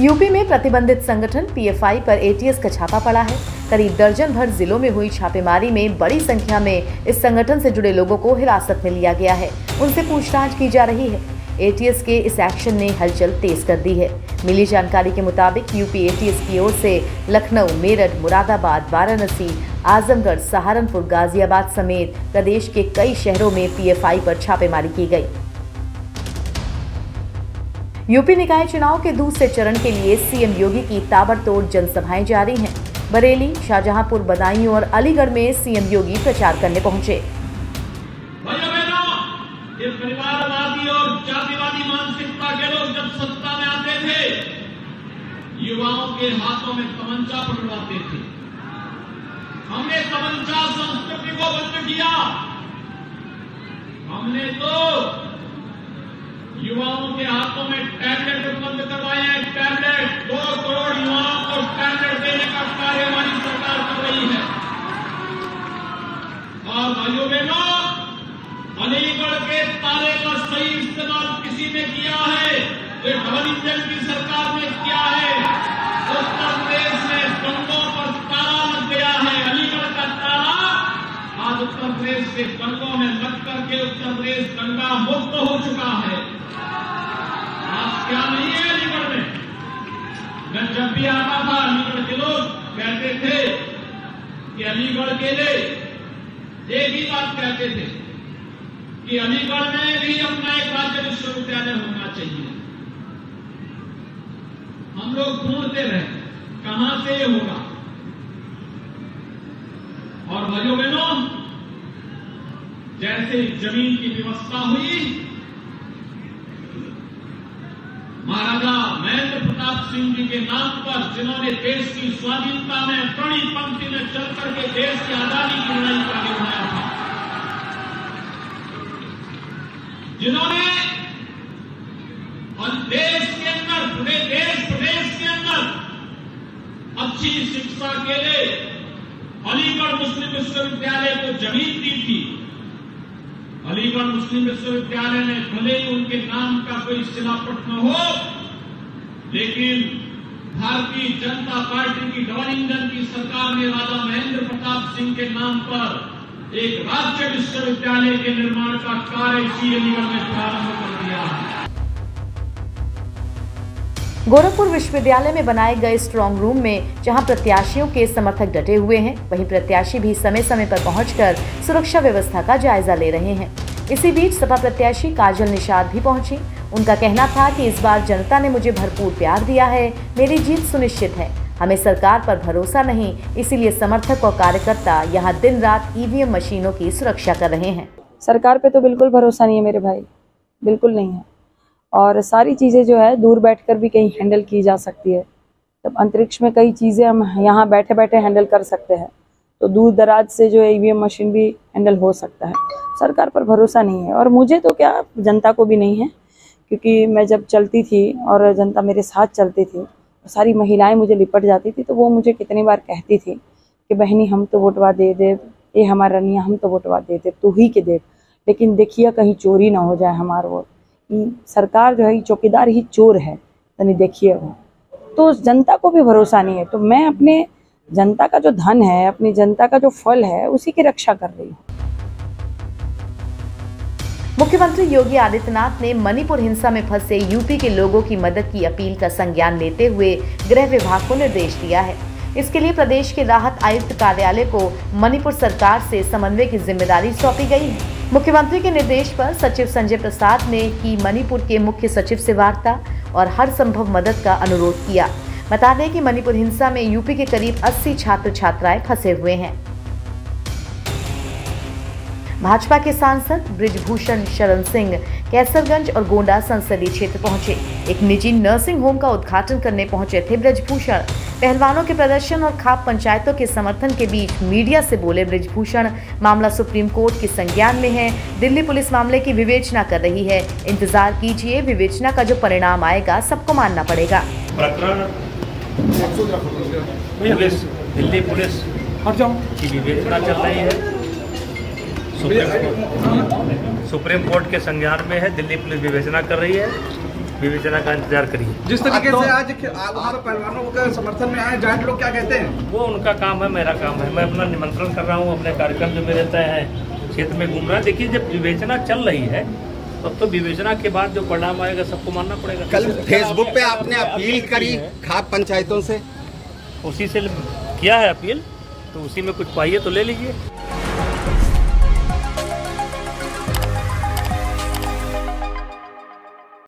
UP में प्रतिबंधित संगठन पीएफआई पर एटीएस का छापा पड़ा है। करीब दर्जन भर जिलों में हुई छापेमारी में बड़ी संख्या में इस संगठन से जुड़े लोगों को हिरासत में लिया गया है। उनसे पूछताछ की जा रही है। एटीएस के इस एक्शन ने हलचल तेज कर दी है। मिली जानकारी के मुताबिक यूपी एटीएस की ओर से लखनऊ, मेरठ, मुरादाबाद, वाराणसी, आजमगढ़, सहारनपुर, गाजियाबाद समेत प्रदेश के कई शहरों में पीएफआई पर छापेमारी की गई। यूपी निकाय चुनाव के दूसरे चरण के लिए सीएम योगी की ताबड़तोड़ जनसभाएँ जारी हैं। बरेली, शाहजहांपुर, बदायूं और अलीगढ़ में सीएम योगी प्रचार करने पहुँचे। युवाओं के हाथों में तमंचा पकड़वाते थे। हमने तमंचा संस्कृति को बंद किया। हमने तो युवाओं के हाथों में टैबलेट उपलब्ध करवाए हैं। टैबलेट दो करोड़ युवाओं को टैबलेट देने का कार्य हमारी सरकार कर रही है। और भाइयों बहनों अलीगढ़ के ताले का सही इस्तेमाल किसी ने किया है ये डबल इंजन की सरकार ने किया है उत्तर प्रदेश में दंगों पर ताला लग गया है। अलीगढ़ का ताला आज उत्तर प्रदेश के दंगों में लग करके उत्तर प्रदेश गंगा मुक्त हो चुका है। क्या नहीं है अलीगढ़ में मैं जब भी आता था अलीगढ़ के लोग कहते थे कि अलीगढ़ के लिए एक ही बात कहते थे कि अलीगढ़ में भी अपना एक राज्य विश्वविद्यालय होना चाहिए। हम लोग ढूंढते रहे, कहाँ से होगा? और भाइयों बहनों जैसे ज़मीन की व्यवस्था हुई महाराजा महेंद्र प्रताप सिंह जी के नाम पर जिन्होंने देश की स्वाधीनता में कड़ी पंक्ति में चल करके देश की आज़ादी की लड़ाई का बढ़ाया था। जिन्होंने और देश के अंदर, पूरे देश, प्रदेश के अंदर अच्छी शिक्षा के लिए अलीगढ़ मुस्लिम विश्वविद्यालय को ज़मीन दी अलीगढ़ मुस्लिम विश्वविद्यालय में भले ही उनके नाम का कोई शिलापट न हो। लेकिन भारतीय जनता पार्टी की डबल इंजन की सरकार ने राजा महेंद्र प्रताप सिंह के नाम पर एक राज्य विश्वविद्यालय के निर्माण का कार्य इसी अलीगढ़ में प्रारंभ कर दिया। गोरखपुर विश्वविद्यालय में बनाए गए स्ट्रांग रूम में जहाँ प्रत्याशियों के समर्थक डटे हुए हैं, वहीं प्रत्याशी भी समय समय पर पहुंचकर सुरक्षा व्यवस्था का जायजा ले रहे हैं। इसी बीच सपा प्रत्याशी काजल निषाद भी पहुँची। उनका कहना था कि इस बार जनता ने मुझे भरपूर प्यार दिया है, मेरी जीत सुनिश्चित है। हमें सरकार पर भरोसा नहीं, इसीलिए समर्थक और कार्यकर्ता यहाँ दिन रात ईवीएम मशीनों की सुरक्षा कर रहे हैं। सरकार पे तो बिल्कुल भरोसा नहीं है मेरे भाई, बिल्कुल नहीं है। और सारी चीज़ें जो है, दूर बैठकर भी कहीं हैंडल की जा सकती है। तब अंतरिक्ष में कई चीज़ें हम यहाँ बैठे बैठे हैंडल कर सकते हैं। तो दूर दराज से जो है ईवीएम मशीन भी हैंडल हो सकता है। सरकार पर भरोसा नहीं है और मुझे तो क्या, जनता को भी नहीं है, क्योंकि मैं जब चलती थी और जनता मेरे साथ चलती थी, सारी महिलाएँ मुझे लिपट जाती थी तो वो मुझे कितनी बार कहती थी कि, बहनी, हम तो वोटवा दे दे, ये हमारा रनिया, हम तो वोटवा दे दे, तू ही के दे लेकिन देखिए, कहीं चोरी ना हो जाए हमार वोट। सरकार जो है चौकीदार ही चोर है, यानी देखिए वो। तो जनता को भी भरोसा नहीं है। तो मैं अपने जनता का जो धन है, अपनी जनता का जो फल है, उसी की रक्षा कर रही हूँ। मुख्यमंत्री योगी आदित्यनाथ ने मणिपुर हिंसा में फंसे यूपी के लोगों की मदद की अपील का संज्ञान लेते हुए गृह विभाग को निर्देश दिया है। इसके लिए प्रदेश के राहत आयुक्त कार्यालय को मणिपुर सरकार से समन्वय की ज़िम्मेदारी सौंपी गई है। मुख्यमंत्री के निर्देश पर सचिव संजय प्रसाद ने की मणिपुर के मुख्य सचिव से वार्ता और हर संभव मदद का अनुरोध किया। बता दें कि मणिपुर हिंसा में यूपी के करीब 80 छात्र छात्राएँ फंसे हुए हैं। भाजपा के सांसद ब्रिजभूषण शरण सिंह कैसरगंज और गोंडा संसदीय क्षेत्र पहुँचे। एक निजी नर्सिंग होम का उद्घाटन करने पहुँचे थे ब्रिजभूषण। पहलवानों के प्रदर्शन और खाप पंचायतों के समर्थन के बीच मीडिया से बोले ब्रिजभूषण, मामला सुप्रीम कोर्ट के संज्ञान में है। दिल्ली पुलिस मामले की विवेचना कर रही है। इंतज़ार कीजिए, विवेचना का जो परिणाम आएगा, सबको मानना पड़ेगा। प्रकरण पुलिस दिल्ली पुलिस। की विवेचना चल रही है। सुप्रीम कोर्ट सुप्रीम कोर्ट के संज्ञान में है दिल्ली पुलिस विवेचना कर रही है। विवेचना का इंतज़ार करिए। जिस तरीके से आज पे पहलवानों के समर्थन में आए जाट लोग क्या कहते हैं? वो उनका काम है मेरा काम है। मैं अपना निमंत्रण कर रहा हूँ अपने कार्यक्रम जो मेरे तय हैं क्षेत्र में घूम रहा है। देखिए जब विवेचना चल रही है तब तो विवेचना के बाद जो परिणाम आएगा सबको मानना पड़ेगा। कल फेसबुक पे आपने अपील करी खाप पंचायतों से। उसी से किया है अपील तो उसी में कुछ पाइए तो ले लीजिए।